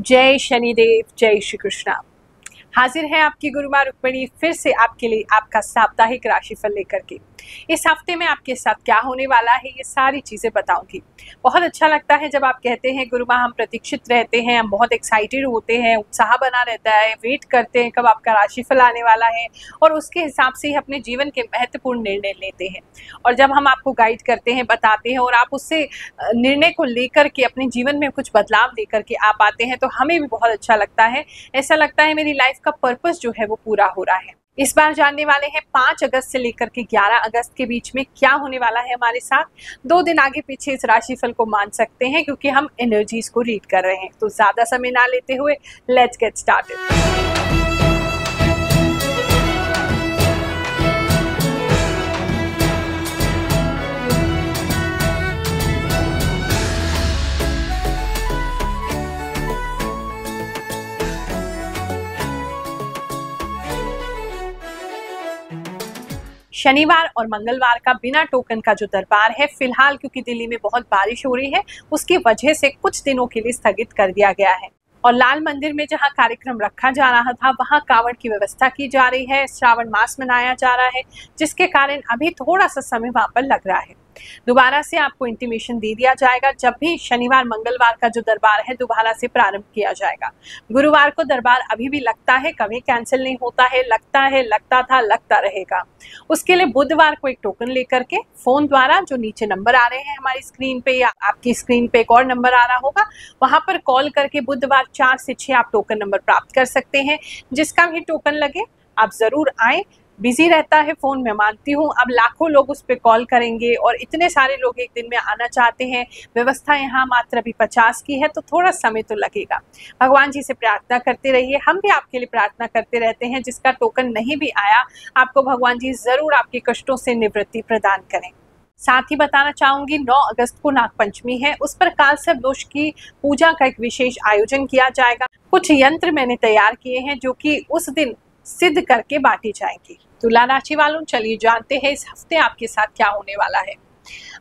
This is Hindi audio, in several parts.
जय शनिदेव, जय श्री कृष्णा हाजिर है आपकी गुरुमा रुक्मणी, फिर से आपके लिए आपका साप्ताहिक राशिफल लेकर के। इस हफ़्ते में आपके साथ क्या होने वाला है, ये सारी चीज़ें बताऊँगी। बहुत अच्छा लगता है जब आप कहते हैं गुरुमा हम प्रतीक्षित रहते हैं, हम बहुत एक्साइटेड होते हैं, उत्साह बना रहता है वेट करते हैं कब आपका राशिफल आने वाला है। और उसके हिसाब से ही अपने जीवन के महत्वपूर्ण निर्णय लेते हैं। और जब हम आपको गाइड करते हैं, बताते हैं और आप उससे निर्णय को लेकर के अपने जीवन में कुछ बदलाव लेकर के आप आते हैं तो हमें भी बहुत अच्छा लगता है। ऐसा लगता है मेरी लाइफ का पर्पज़ जो है वो पूरा हो रहा है। इस बार जानने वाले हैं पाँच अगस्त से लेकर के ग्यारह अगस्त के बीच में क्या होने वाला है हमारे साथ। दो दिन आगे पीछे इस राशिफल को मान सकते हैं क्योंकि हम एनर्जीज को रीड कर रहे हैं। तो ज़्यादा समय ना लेते हुए लेट्स गेट स्टार्टेड शनिवार और मंगलवार का बिना टोकन का जो दरबार है, फ़िलहाल क्योंकि दिल्ली में बहुत बारिश हो रही है, उसकी वजह से कुछ दिनों के लिए स्थगित कर दिया गया है। और लाल मंदिर में जहाँ कार्यक्रम रखा जा रहा था, वहाँ कावड़ की व्यवस्था की जा रही है, श्रावण मास मनाया जा रहा है, जिसके कारण अभी थोड़ा सा समय वहाँ पर लग रहा है। दोबारा से आपको इंटीमेशन दे दिया जाएगा। जब भी शनिवार, मंगलवार का जो दरबार है, दोबारा से प्रारंभ किया जाएगा। गुरुवार को दरबार अभी भी लगता है, कभी कैंसिल नहीं होता है, लगता है, लगता था, लगता रहेगा। उसके लिए बुधवार को एक टोकन लेकर के फ़ोन द्वारा जो नीचे नंबर आ रहे हैं हमारी स्क्रीन पे या आपकी स्क्रीन पे एक और नंबर आ रहा होगा, वहाँ पर कॉल करके बुधवार चार से छह आप टोकन नंबर प्राप्त कर सकते हैं। जिसका भी टोकन लगे, आप ज़रूर आए बिज़ी रहता है, फ़ोन मैं मानती हूँ। अब लाखों लोग उस पर कॉल करेंगे और इतने सारे लोग एक दिन में आना चाहते हैं। व्यवस्था यहाँ मात्र अभी पचास की है तो थोड़ा समय तो लगेगा। भगवान जी से प्रार्थना करते रहिए। हम भी आपके लिए प्रार्थना करते रहते हैं, जिसका टोकन नहीं भी आया, आपको भगवान जी ज़रूर आपके कष्टों से निवृत्ति प्रदान करें। साथ ही बताना चाहूँगी 9 अगस्त को नागपंचमी है। उस पर कालसर दोष की पूजा का एक विशेष आयोजन किया जाएगा। कुछ यंत्र मैंने तैयार किए हैं, जो कि उस दिन सिद्ध करके बांटी जाएँगी। तुला राशि वालों, चलिए जानते हैं इस हफ़्ते आपके साथ क्या होने वाला है।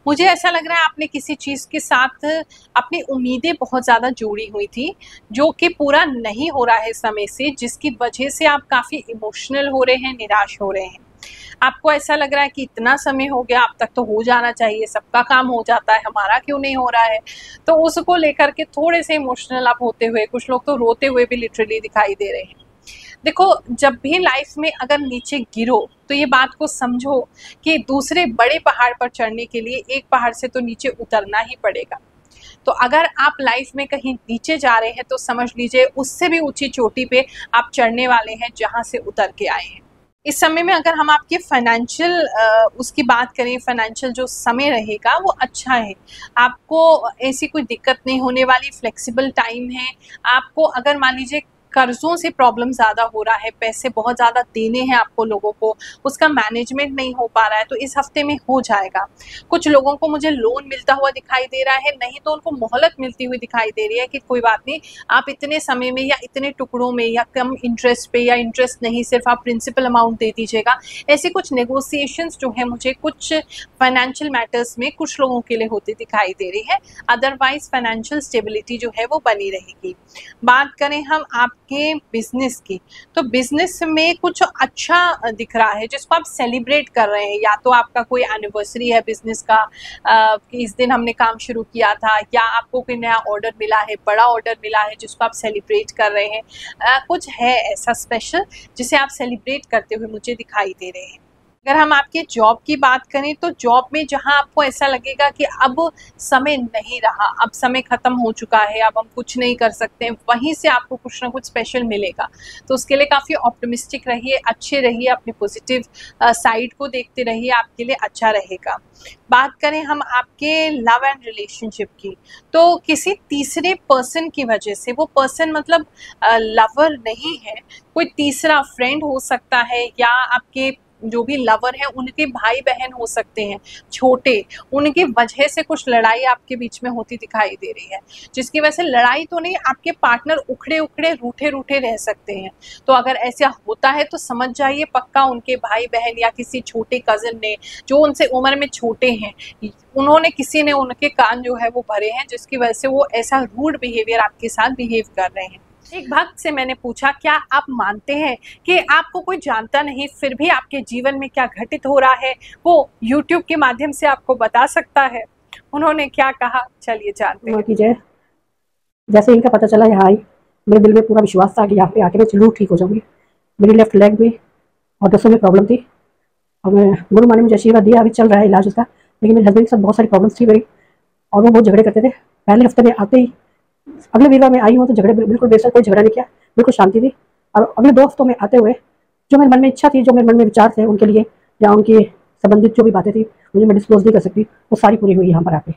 मुझे ऐसा लग रहा है आपने किसी चीज़ के साथ अपनी उम्मीदें बहुत ज़्यादा जोड़ी हुई थी, जो कि पूरा नहीं हो रहा है समय से, जिसकी वजह से आप काफ़ी इमोशनल हो रहे हैं, निराश हो रहे हैं। आपको ऐसा लग रहा है कि इतना समय हो गया अब तक तो हो जाना चाहिए, सबका काम हो जाता है, हमारा क्यों नहीं हो रहा है? तो उसको लेकर के थोड़े से इमोशनल आप होते हुए, कुछ लोग तो रोते हुए भी लिटरली दिखाई दे रहे हैं। देखो, जब भी लाइफ में अगर नीचे गिरो तो ये बात को समझो कि दूसरे बड़े पहाड़ पर चढ़ने के लिए एक पहाड़ से तो नीचे उतरना ही पड़ेगा। तो अगर आप लाइफ में कहीं नीचे जा रहे हैं तो समझ लीजिए उससे भी ऊँची चोटी पे आप चढ़ने वाले हैं जहाँ से उतर के आए हैं। इस समय में अगर हम आपके फाइनेंशियल उसकी बात करें फाइनेंशियल जो समय रहेगा, वो अच्छा है। आपको ऐसी कोई दिक्कत नहीं होने वाली फ्लेक्सिबल टाइम है। आपको अगर मान लीजिए कर्जों से प्रॉब्लम ज़्यादा हो रहा है, पैसे बहुत ज़्यादा देने हैं आपको लोगों को, उसका मैनेजमेंट नहीं हो पा रहा है तो इस हफ़्ते में हो जाएगा। कुछ लोगों को मुझे लोन मिलता हुआ दिखाई दे रहा है, नहीं तो उनको मोहलत मिलती हुई दिखाई दे रही है कि कोई बात नहीं, आप इतने समय में या इतने टुकड़ों में या कम इंटरेस्ट पे या इंटरेस्ट नहीं, सिर्फ़ आप प्रिंसिपल अमाउंट दे दीजिएगा। ऐसे कुछ नेगोसिएशंस जो है मुझे कुछ फाइनेंशियल मैटर्स में कुछ लोगों के लिए होती दिखाई दे रही है। अदरवाइज़ फाइनेंशियल स्टेबिलिटी जो है वो बनी रहेगी। बात करें हम आप आपके बिज़नेस की। तो बिज़नेस में कुछ अच्छा दिख रहा है, जिसको आप सेलिब्रेट कर रहे हैं। या तो आपका कोई एनिवर्सरी है बिज़नेस का कि इस दिन हमने काम शुरू किया था, या आपको कोई नया ऑर्डर मिला है, बड़ा ऑर्डर मिला है, जिसको आप सेलिब्रेट कर रहे हैं। कुछ है ऐसा स्पेशल जिसे आप सेलिब्रेट करते हुए मुझे दिखाई दे रहे हैं। अगर हम आपके जॉब की बात करें तो जॉब में जहाँ आपको ऐसा लगेगा कि अब समय नहीं रहा, अब समय खत्म हो चुका है, अब हम कुछ नहीं कर सकते, वहीं से आपको कुछ ना कुछ स्पेशल मिलेगा। तो उसके लिए काफ़ी ऑप्टिमिस्टिक रहिए, अच्छे रहिए, अपने पॉजिटिव साइड को देखते रहिए, आपके लिए अच्छा रहेगा। बात करें हम आपके लव एंड रिलेशनशिप की तो किसी तीसरे पर्सन की वजह से, वो पर्सन मतलब लवर नहीं है, कोई तीसरा फ्रेंड हो सकता है, या आपके जो भी लवर हैं, उनके भाई बहन हो सकते हैं, छोटे, उनकी वजह से कुछ लड़ाई आपके बीच में होती दिखाई दे रही है, जिसकी वजह से लड़ाई तो नहीं, आपके पार्टनर उखड़े उखड़े रूठे रूठे रह सकते हैं। तो अगर ऐसा होता है तो समझ जाइए पक्का उनके भाई बहन या किसी छोटे कजिन ने, जो उनसे उम्र में छोटे हैं, उन्होंने किसी ने उनके कान जो है, वो भरे हैं, जिसकी वजह से वो ऐसा रूड बिहेवियर आपके साथ बिहेव कर रहे हैं। एक भक्त से मैंने पूछा, क्या आप मानते हैं कि आपको कोई जानता नहीं, फिर भी आपके जीवन में क्या घटित हो रहा है? वो यूट्यूब के माध्यम से आपको बता सकता है। उन्होंने क्या कहा? चलिए जानते हैं। जय जैसे इनका पता चला, यहाँ आई। मेरे दिल में पूरा विश्वास था कि यहाँ पे आके मैं ज़रूर ठीक हो जाऊँगी। मेरी लेफ़्ट लेग में और दसों में प्रॉब्लम थी। और मैं, गुरु माने मुझे आशीर्वाद दिया, अभी चल रहा है इलाज उसका। लेकिन मेरे हस्बैंड के साथ बहुत सारी प्रॉब्लम्स थी मेरी। और वो बहुत झगड़े करते थे। पहले हफ़्ते में आते ही अगले वीरवार में आई हूँ तो झगड़े बिल्कुल बेसर, कोई झगड़ा नहीं किया, बिल्कुल शांति थी और अगले दो हफ्तों में आते हुए जो मेरे मन में इच्छा थी, जो मेरे मन में विचार थे उनके लिए, या उनकी संबंधित जो भी बातें थी, मुझे मैं डिस्क्लोज नहीं कर सकती, वो सारी पूरी हुई यहाँ पर आके।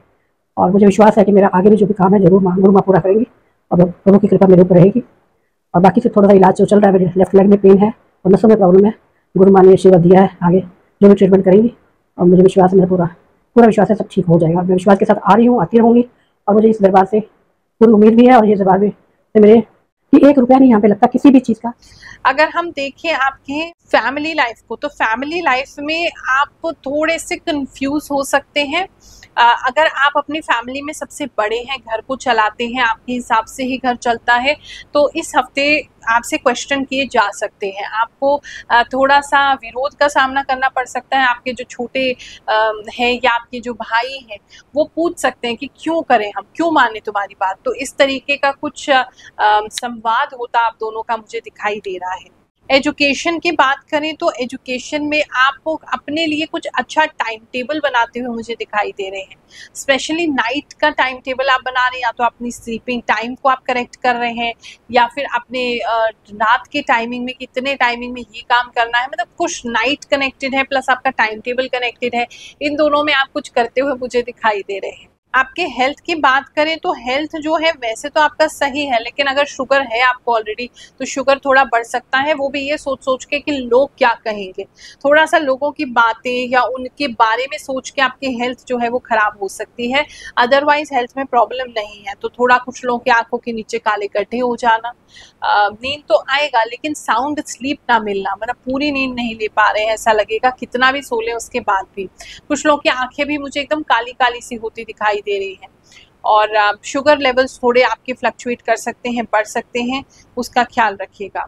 और मुझे विश्वास है कि मेरा आगे भी जो भी काम है, ज़रूर माँ गुरु माँ पूरा करेंगी, और प्रभु की कृपा मेरे ऊपर रहेगी। और बाकी से थोड़ा सा इलाज जो चल रहा है, मेरे लेफ़्ट लेग में पेन है, और नसों में प्रॉब्लम है गुरु माँ ने आशीर्वाद दिया है आगे, जो भी ट्रीटमेंट करेंगी, और मुझे विश्वास है मेरा पूरा पूरा विश्वास है, सब ठीक हो जाएगा। मैं विश्वास के साथ आ रही हूँ, आती रहूँगी, और मुझे इस दरबार से पूरी उम्मीद भी है और ये जवाब भी मेरे कि एक रुपया नहीं यहाँ पे लगता किसी भी चीज़ का। अगर हम देखें आपके फैमिली लाइफ को तो फैमिली लाइफ में आप थोड़े से कंफ्यूज हो सकते हैं। अगर आप अपनी फैमिली में सबसे बड़े हैं, घर को चलाते हैं, आपके हिसाब से ही घर चलता है तो इस हफ़्ते आपसे क्वेश्चन किए जा सकते हैं। आपको थोड़ा सा विरोध का सामना करना पड़ सकता है, आपके जो छोटे हैं या आपके जो भाई हैं, वो पूछ सकते हैं कि क्यों करें हम, क्यों माने तुम्हारी बात? तो इस तरीके का कुछ संवाद होता आप दोनों का मुझे दिखाई दे रहा है। एजुकेशन की बात करें तो एजुकेशन में आपको अपने लिए कुछ अच्छा टाइम टेबल बनाते हुए मुझे दिखाई दे रहे हैं। स्पेशली नाइट का टाइम टेबल आप बना रहे हैं, या तो अपनी स्लीपिंग टाइम को आप करेक्ट कर रहे हैं, या फिर अपने रात के टाइमिंग में कितने टाइमिंग में ये काम करना है। मतलब कुछ नाइट कनेक्टेड है प्लस आपका टाइम टेबल कनेक्टेड है। इन दोनों में आप कुछ करते हुए मुझे दिखाई दे रहे हैं। आपके हेल्थ की बात करें तो हेल्थ जो है वैसे तो आपका सही है, लेकिन अगर शुगर है आपको ऑलरेडी तो शुगर थोड़ा बढ़ सकता है, वो भी ये सोच सोच के कि लोग क्या कहेंगे। थोड़ा सा लोगों की बातें या उनके बारे में सोच के आपकी हेल्थ जो है वो खराब हो सकती है। अदरवाइज़ हेल्थ में प्रॉब्लम नहीं है तो थोड़ा कुछ लोगों की आँखों के नीचे काले गड्ढे हो जाना नींद तो आएगा, लेकिन साउंड स्लीप ना मिलना मतलब पूरी नींद नहीं ले पा रहे हैं, ऐसा लगेगा कितना भी सो ले उसके बाद भी। कुछ लोगों की आँखें भी मुझे एकदम काली काली सी होती दिखाई दे रही है। और शुगर लेवल्स थोड़े आपके फ्लक्चुएट कर सकते हैं, बढ़ सकते हैं, उसका ख्याल रखिएगा।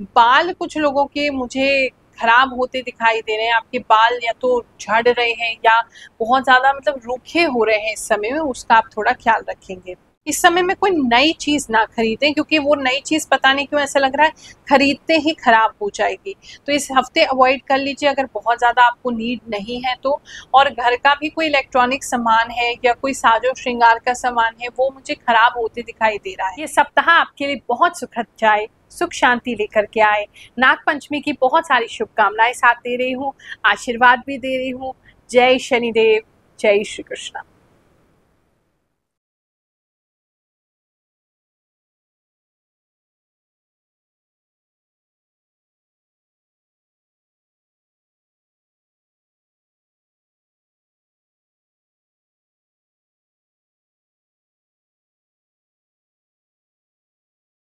बाल कुछ लोगों के मुझे खराब होते दिखाई दे रहे हैं, आपके बाल या तो झड़ रहे हैं या बहुत ज़्यादा मतलब रूखे हो रहे हैं इस समय में, उसका आप थोड़ा ख्याल रखेंगे। इस समय में कोई नई चीज़ ना खरीदें, क्योंकि वो नई चीज़ पता नहीं क्यों ऐसा लग रहा है, खरीदते ही खराब हो जाएगी। तो इस हफ़्ते अवॉइड कर लीजिए, अगर बहुत ज़्यादा आपको नीड नहीं है तो। और घर का भी कोई इलेक्ट्रॉनिक सामान है या कोई साजो श्रृंगार का सामान है, वो मुझे खराब होते दिखाई दे रहा है। ये सप्ताह आपके लिए बहुत सुखद जाए, सुख शांति लेकर के आए। नाग पंचमी की बहुत सारी शुभकामनाएँ साथ दे रही हूँ, आशीर्वाद भी दे रही हूँ। जय शनिदेव, जय श्री कृष्ण।